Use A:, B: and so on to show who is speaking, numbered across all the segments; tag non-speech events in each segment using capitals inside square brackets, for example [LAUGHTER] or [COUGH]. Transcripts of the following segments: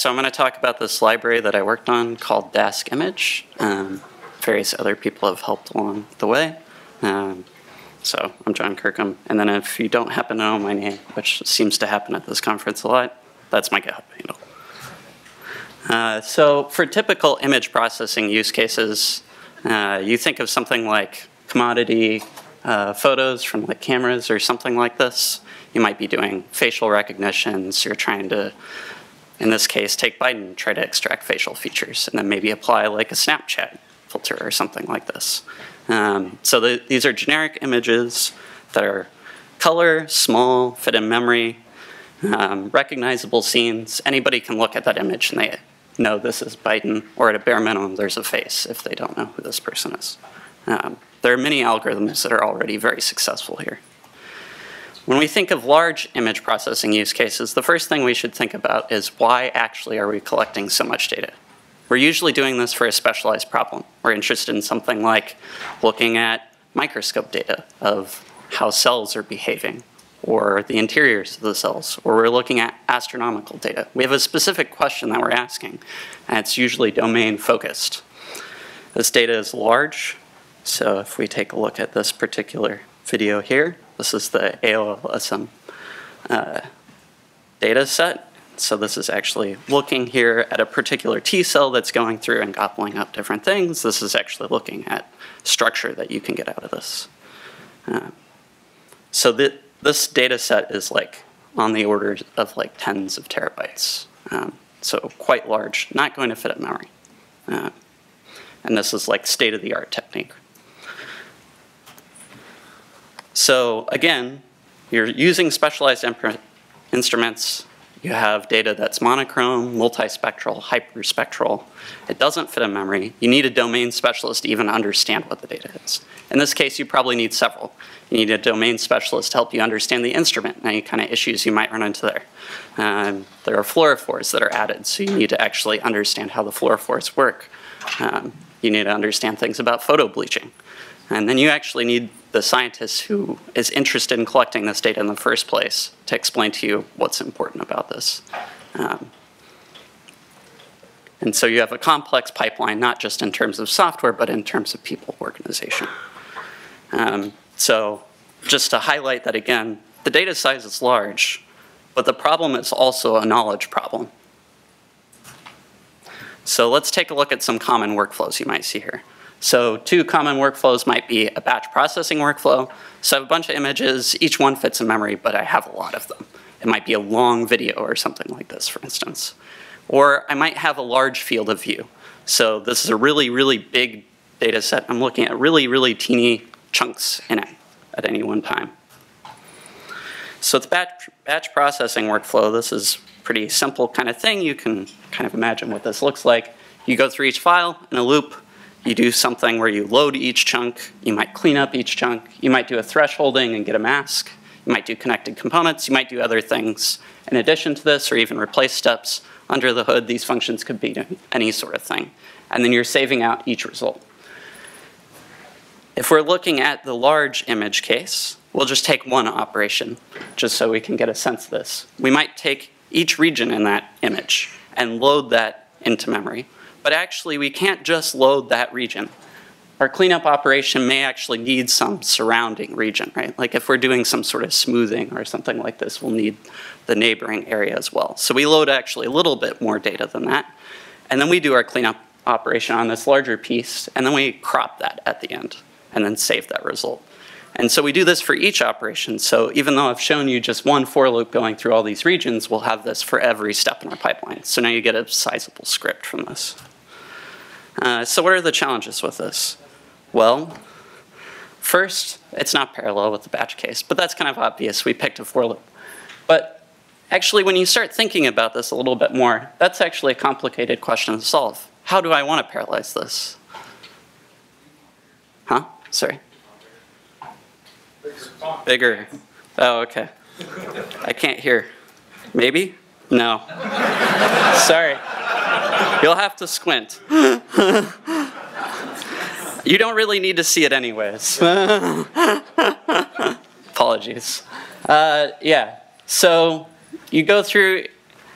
A: So I'm going to talk about this library that I worked on called Dask Image. Um, various other people have helped along the way. Um, so I'm John Kirkham. And then if you don't happen to know my name, which seems to happen at this conference a lot, that's my GitHub handle. Uh, so for typical image processing use cases, uh, you think of something like commodity uh, photos from like cameras or something like this. You might be doing facial recognitions. You're trying to in this case, take Biden, try to extract facial features, and then maybe apply like a Snapchat filter or something like this. Um, so the, these are generic images that are color, small, fit in memory, um, recognizable scenes. Anybody can look at that image and they know this is Biden, or at a bare minimum, there's a face if they don't know who this person is. Um, there are many algorithms that are already very successful here. When we think of large image processing use cases, the first thing we should think about is why actually are we collecting so much data? We're usually doing this for a specialized problem. We're interested in something like looking at microscope data of how cells are behaving or the interiors of the cells, or we're looking at astronomical data. We have a specific question that we're asking, and it's usually domain focused. This data is large, so if we take a look at this particular video here, this is the AOLSM uh, data set. So this is actually looking here at a particular T cell that's going through and gobbling up different things. This is actually looking at structure that you can get out of this. Uh, so th this data set is like on the order of like tens of terabytes. Um, so quite large, not going to fit in memory. Uh, and this is like state-of-the-art technique. So again, you're using specialized instruments. You have data that's monochrome, multispectral, hyperspectral. It doesn't fit in memory. You need a domain specialist to even understand what the data is. In this case, you probably need several. You need a domain specialist to help you understand the instrument and any kind of issues you might run into there. Um, there are fluorophores that are added, so you need to actually understand how the fluorophores work. Um, you need to understand things about photo bleaching. And then you actually need the scientist who is interested in collecting this data in the first place to explain to you what's important about this. Um, and so you have a complex pipeline, not just in terms of software, but in terms of people organization. Um, so just to highlight that again, the data size is large, but the problem is also a knowledge problem. So let's take a look at some common workflows you might see here. So two common workflows might be a batch processing workflow. So I have a bunch of images, each one fits in memory, but I have a lot of them. It might be a long video or something like this, for instance. Or I might have a large field of view. So this is a really, really big data set. I'm looking at really, really teeny chunks in it at any one time. So it's batch, batch processing workflow. This is pretty simple kind of thing. You can kind of imagine what this looks like. You go through each file in a loop, you do something where you load each chunk, you might clean up each chunk, you might do a thresholding and get a mask, you might do connected components, you might do other things in addition to this or even replace steps. Under the hood, these functions could be any sort of thing. And then you're saving out each result. If we're looking at the large image case, we'll just take one operation, just so we can get a sense of this. We might take each region in that image and load that into memory. But actually, we can't just load that region. Our cleanup operation may actually need some surrounding region, right? Like if we're doing some sort of smoothing or something like this, we'll need the neighboring area as well. So we load actually a little bit more data than that. And then we do our cleanup operation on this larger piece, and then we crop that at the end, and then save that result. And so we do this for each operation. So even though I've shown you just one for loop going through all these regions, we'll have this for every step in our pipeline. So now you get a sizable script from this. Uh, so what are the challenges with this? Well, first, it's not parallel with the batch case, but that's kind of obvious. We picked a for loop. But actually, when you start thinking about this a little bit more, that's actually a complicated question to solve. How do I want to parallelize this? Huh? Sorry. Bigger. Oh, okay. I can't hear. Maybe? No. [LAUGHS] Sorry. You'll have to squint. [GASPS] [LAUGHS] you don't really need to see it anyways. [LAUGHS] Apologies. Uh, yeah, so you go through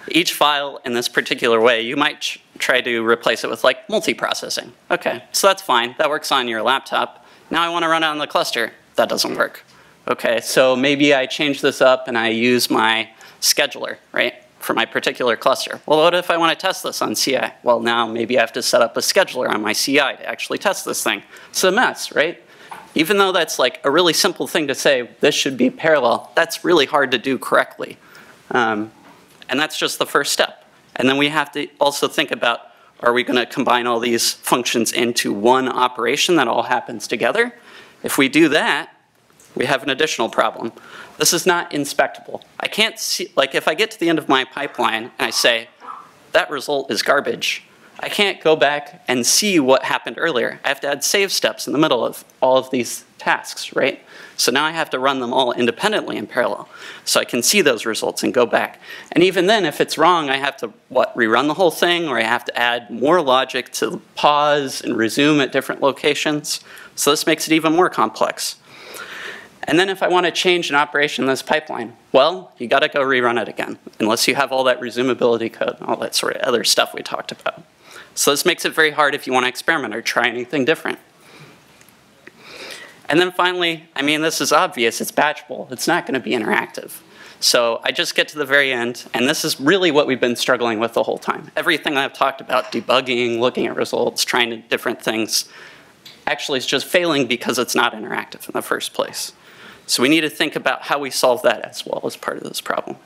A: each file in this particular way, you might try to replace it with like multiprocessing. Okay, so that's fine. That works on your laptop. Now I want to run it on the cluster. That doesn't work. Okay, so maybe I change this up and I use my scheduler, right, for my particular cluster. Well, what if I want to test this on CI? Well, now maybe I have to set up a scheduler on my CI to actually test this thing. It's a mess, right? Even though that's like a really simple thing to say, this should be parallel, that's really hard to do correctly. Um, and that's just the first step. And then we have to also think about, are we going to combine all these functions into one operation that all happens together? If we do that, we have an additional problem. This is not inspectable. I can't see, like if I get to the end of my pipeline and I say, that result is garbage, I can't go back and see what happened earlier. I have to add save steps in the middle of all of these tasks, right? So now I have to run them all independently in parallel. So I can see those results and go back. And even then, if it's wrong, I have to, what, rerun the whole thing, or I have to add more logic to pause and resume at different locations. So this makes it even more complex. And then if I want to change an operation in this pipeline, well, you got to go rerun it again, unless you have all that resumability code and all that sort of other stuff we talked about. So this makes it very hard if you want to experiment or try anything different. And then finally, I mean, this is obvious, it's batchable. It's not going to be interactive. So I just get to the very end, and this is really what we've been struggling with the whole time. Everything I've talked about, debugging, looking at results, trying different things, actually is just failing because it's not interactive in the first place. So we need to think about how we solve that as well as part of this problem.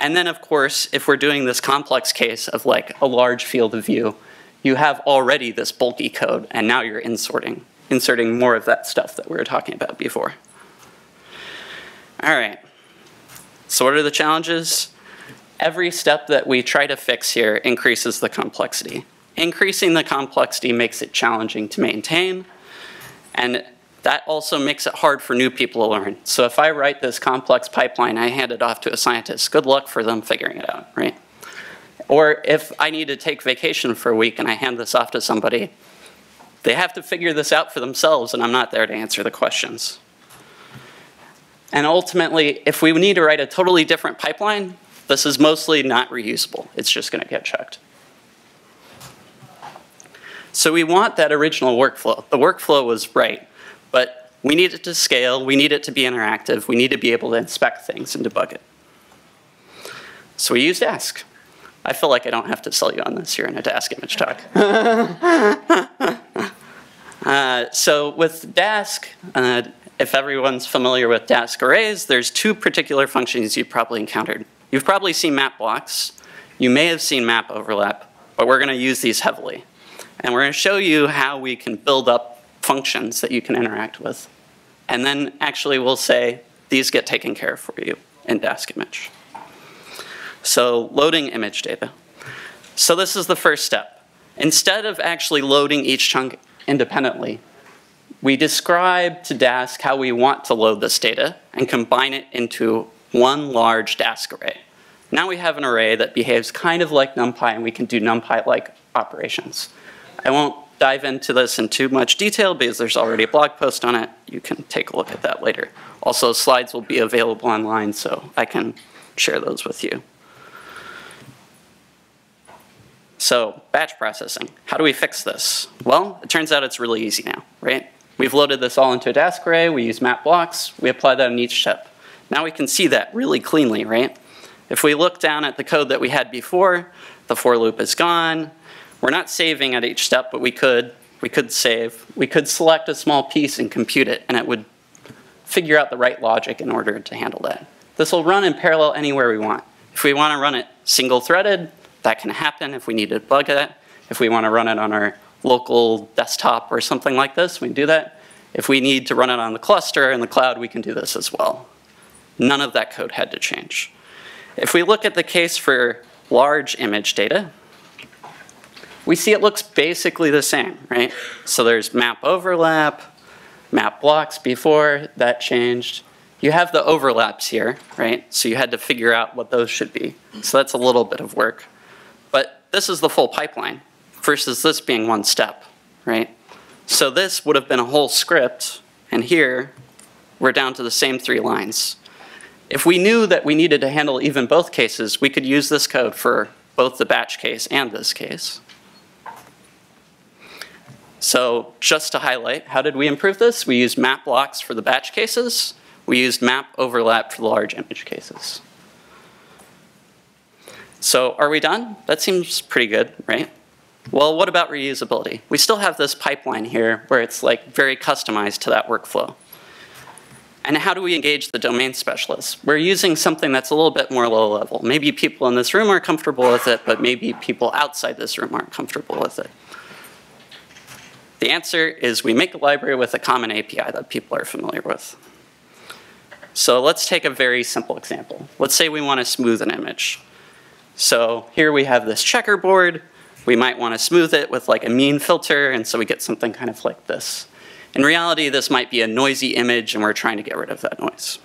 A: And then, of course, if we're doing this complex case of like a large field of view, you have already this bulky code, and now you're inserting, inserting more of that stuff that we were talking about before. All right. So what are the challenges? Every step that we try to fix here increases the complexity. Increasing the complexity makes it challenging to maintain, and that also makes it hard for new people to learn. So if I write this complex pipeline, I hand it off to a scientist. Good luck for them figuring it out, right? Or if I need to take vacation for a week and I hand this off to somebody, they have to figure this out for themselves and I'm not there to answer the questions. And ultimately, if we need to write a totally different pipeline, this is mostly not reusable. It's just gonna get checked. So we want that original workflow. The workflow was right. But we need it to scale, we need it to be interactive, we need to be able to inspect things and debug it. So we use Dask. I feel like I don't have to sell you on this You're in a Dask image talk. [LAUGHS] [LAUGHS] uh, so with Dask, uh, if everyone's familiar with Dask arrays, there's two particular functions you've probably encountered. You've probably seen map blocks. You may have seen map overlap, but we're going to use these heavily. And we're going to show you how we can build up functions that you can interact with. And then actually we'll say, these get taken care of for you in Dask image. So loading image data. So this is the first step. Instead of actually loading each chunk independently, we describe to Dask how we want to load this data and combine it into one large Dask array. Now we have an array that behaves kind of like NumPy and we can do NumPy-like operations. I won't dive into this in too much detail because there's already a blog post on it. You can take a look at that later. Also, slides will be available online, so I can share those with you. So, batch processing. How do we fix this? Well, it turns out it's really easy now, right? We've loaded this all into a Dask array, we use map blocks, we apply that in each step. Now we can see that really cleanly, right? If we look down at the code that we had before, the for loop is gone, we're not saving at each step, but we could. We could save. We could select a small piece and compute it, and it would figure out the right logic in order to handle that. This will run in parallel anywhere we want. If we want to run it single-threaded, that can happen if we need to bug it. If we want to run it on our local desktop or something like this, we can do that. If we need to run it on the cluster in the cloud, we can do this as well. None of that code had to change. If we look at the case for large image data, we see it looks basically the same, right? So there's map overlap, map blocks before, that changed. You have the overlaps here, right? So you had to figure out what those should be. So that's a little bit of work. But this is the full pipeline versus this being one step, right? So this would have been a whole script, and here we're down to the same three lines. If we knew that we needed to handle even both cases, we could use this code for both the batch case and this case. So just to highlight, how did we improve this? We used map blocks for the batch cases. We used map overlap for the large image cases. So are we done? That seems pretty good, right? Well, what about reusability? We still have this pipeline here where it's like very customized to that workflow. And how do we engage the domain specialists? We're using something that's a little bit more low level. Maybe people in this room are comfortable with it, but maybe people outside this room aren't comfortable with it. The answer is we make a library with a common API that people are familiar with. So let's take a very simple example. Let's say we want to smooth an image. So here we have this checkerboard. We might want to smooth it with like a mean filter, and so we get something kind of like this. In reality, this might be a noisy image, and we're trying to get rid of that noise.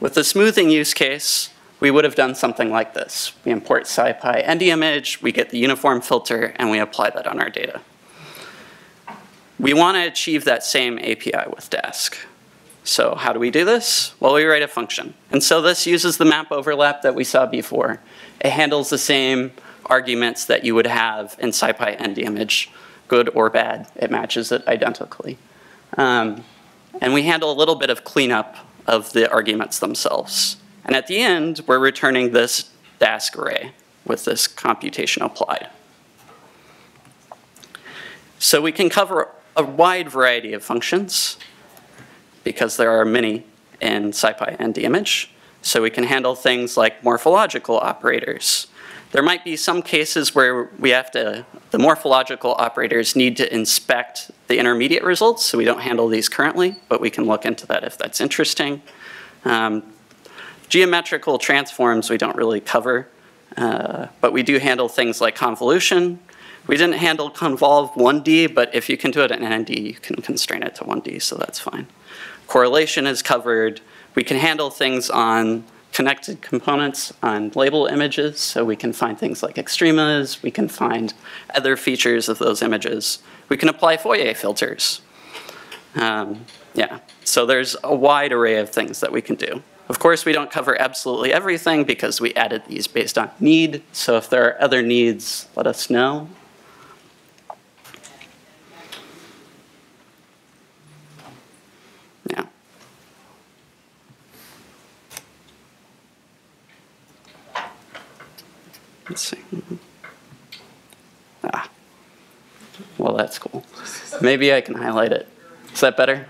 A: With the smoothing use case, we would have done something like this. We import SciPy ND image, we get the uniform filter, and we apply that on our data. We want to achieve that same API with Dask. So how do we do this? Well, we write a function. And so this uses the map overlap that we saw before. It handles the same arguments that you would have in SciPy image, good or bad. It matches it identically. Um, and we handle a little bit of cleanup of the arguments themselves. And at the end, we're returning this Dask array with this computation applied. So we can cover a wide variety of functions because there are many in SciPy ND image. So we can handle things like morphological operators. There might be some cases where we have to, the morphological operators need to inspect the intermediate results, so we don't handle these currently, but we can look into that if that's interesting. Um, Geometrical transforms we don't really cover, uh, but we do handle things like convolution. We didn't handle convolve 1D, but if you can do it in ND, you can constrain it to 1D, so that's fine. Correlation is covered. We can handle things on connected components on label images, so we can find things like extremas, we can find other features of those images. We can apply Fourier filters. Um, yeah, so there's a wide array of things that we can do. Of course, we don't cover absolutely everything because we added these based on need. So if there are other needs, let us know. Yeah. Let's see. Ah. Well, that's cool. Maybe I can highlight it. Is that better?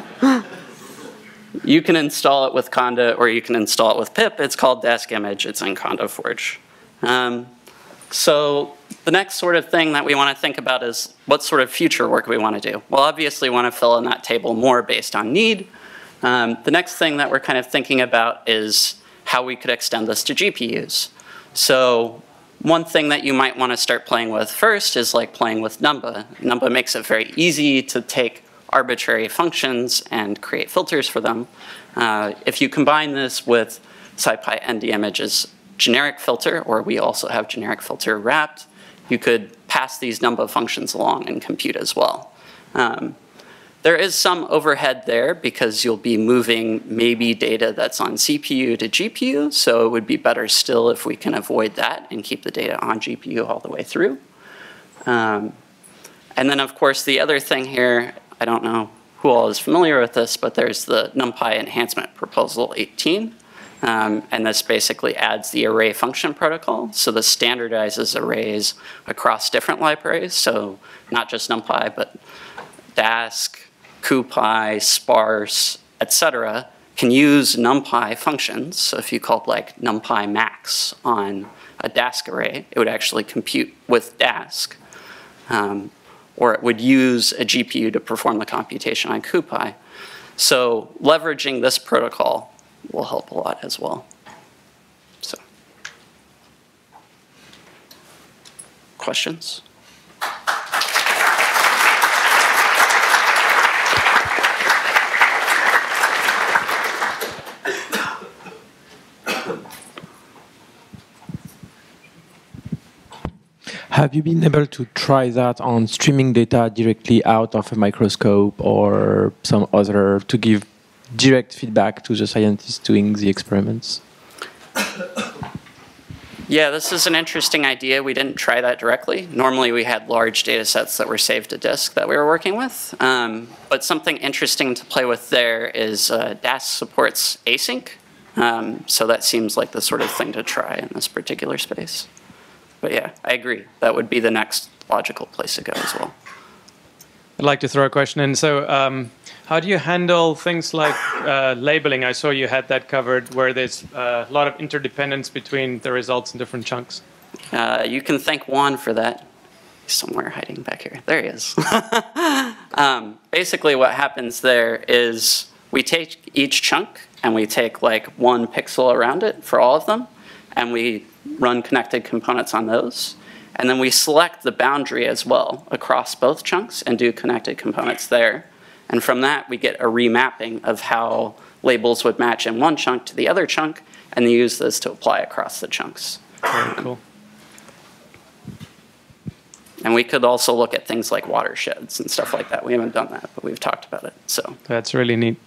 A: [LAUGHS] [LAUGHS] You can install it with Conda or you can install it with pip. It's called Dask Image. It's in Conda Forge. Um, so the next sort of thing that we want to think about is what sort of future work we want to do. Well, obviously we want to fill in that table more based on need. Um, the next thing that we're kind of thinking about is how we could extend this to GPUs. So one thing that you might want to start playing with first is like playing with Numba. Numba makes it very easy to take arbitrary functions and create filters for them. Uh, if you combine this with SciPy ND images generic filter, or we also have generic filter wrapped, you could pass these number of functions along and compute as well. Um, there is some overhead there because you'll be moving maybe data that's on CPU to GPU, so it would be better still if we can avoid that and keep the data on GPU all the way through. Um, and then of course the other thing here I don't know who all is familiar with this, but there's the NumPy enhancement proposal 18. Um, and this basically adds the array function protocol. So this standardizes arrays across different libraries. So not just NumPy, but Dask, CuPy, Sparse, etc., can use NumPy functions. So if you called like NumPy max on a Dask array, it would actually compute with Dask. Um, or it would use a GPU to perform the computation on CuPy. So leveraging this protocol will help a lot as well. So, questions?
B: Have you been able to try that on streaming data directly out of a microscope or some other to give direct feedback to the scientists doing the experiments?
A: Yeah, this is an interesting idea. We didn't try that directly. Normally, we had large data sets that were saved to disk that we were working with. Um, but something interesting to play with there is uh, Dask supports async. Um, so that seems like the sort of thing to try in this particular space. But yeah, I agree. That would be the next logical place to go as well.
C: I'd like to throw a question in. So, um, how do you handle things like uh, labeling? I saw you had that covered, where there's uh, a lot of interdependence between the results in different chunks.
A: Uh, you can thank Juan for that. He's somewhere hiding back here. There he is. [LAUGHS] um, basically, what happens there is we take each chunk and we take like one pixel around it for all of them, and we run connected components on those. And then we select the boundary as well across both chunks and do connected components there. And from that, we get a remapping of how labels would match in one chunk to the other chunk, and then use this to apply across the chunks.
C: Very cool.
A: And we could also look at things like watersheds and stuff like that. We haven't done that, but we've talked about it. So
C: That's really neat.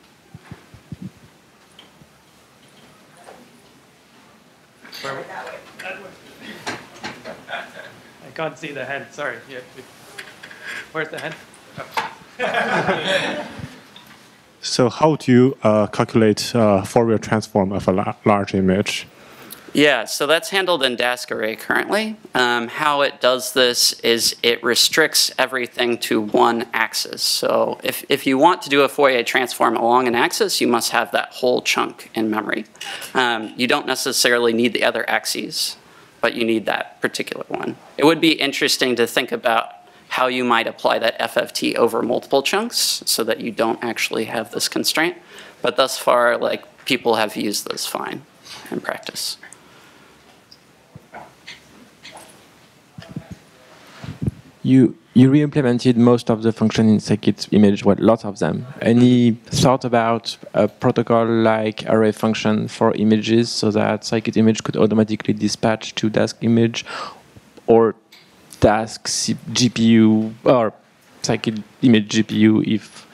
C: [LAUGHS] can't see the hand. Sorry. Yeah. Where's the hand?
D: So how do you uh, calculate uh, Fourier transform of a la large image?
A: yeah, so that's handled in Dask Array currently. Um, how it does this is it restricts everything to one axis. So if, if you want to do a Fourier transform along an axis, you must have that whole chunk in memory. Um, you don't necessarily need the other axes, but you need that particular one. It would be interesting to think about how you might apply that FFT over multiple chunks so that you don't actually have this constraint. But thus far, like people have used this fine in practice.
B: You you re-implemented most of the function in scikit image, well, lots of them. Any thought about a protocol like array function for images so that scikit image could automatically dispatch to Dask image or Dask GPU or scikit image GPU if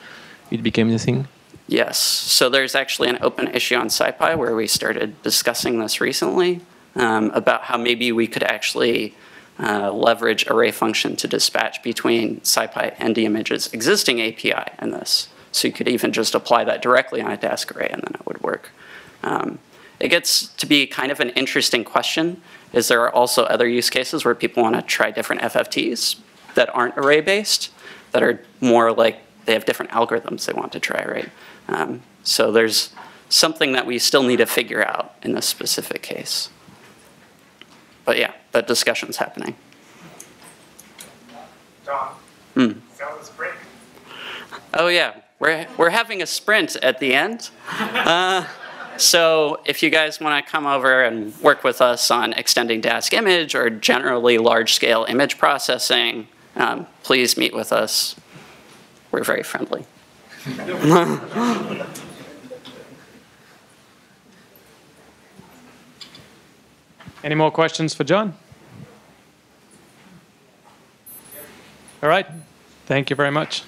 B: it became the thing?
A: Yes. So there's actually an open issue on SciPy where we started discussing this recently um, about how maybe we could actually uh, leverage array function to dispatch between SciPy and DImage's existing API in this. So you could even just apply that directly on a Dask array and then it would work. Um, it gets to be kind of an interesting question, is there are also other use cases where people want to try different FFTs that aren't array-based, that are more like they have different algorithms they want to try, right? Um, so there's something that we still need to figure out in this specific case. But yeah, that discussion's happening.
E: The sprint.
A: Oh yeah, we're we're having a sprint at the end. Uh, so if you guys want to come over and work with us on extending Dask image or generally large-scale image processing, um, please meet with us. We're very friendly. [LAUGHS] [LAUGHS]
C: Any more questions for John? All right. Thank you very much.